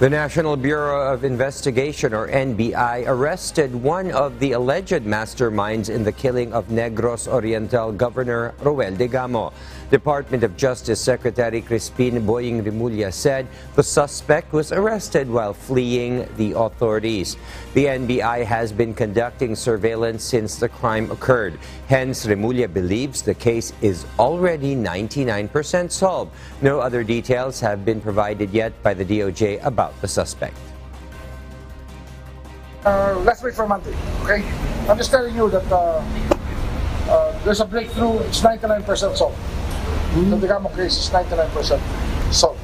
The National Bureau of Investigation, or NBI, arrested one of the alleged masterminds in the killing of Negros Oriental Governor Roel Degamo. Department of Justice Secretary Crispin Boying Remulla said the suspect was arrested while fleeing the authorities. The NBI has been conducting surveillance since the crime occurred. Hence, Remulla believes the case is already 99% solved. No other details have been provided yet by the DOJ about the suspect. Uh, let's wait for Monday, okay? I'm just telling you that uh, uh, there's a breakthrough. It's 99% solved. The Degamo case is 99% solved.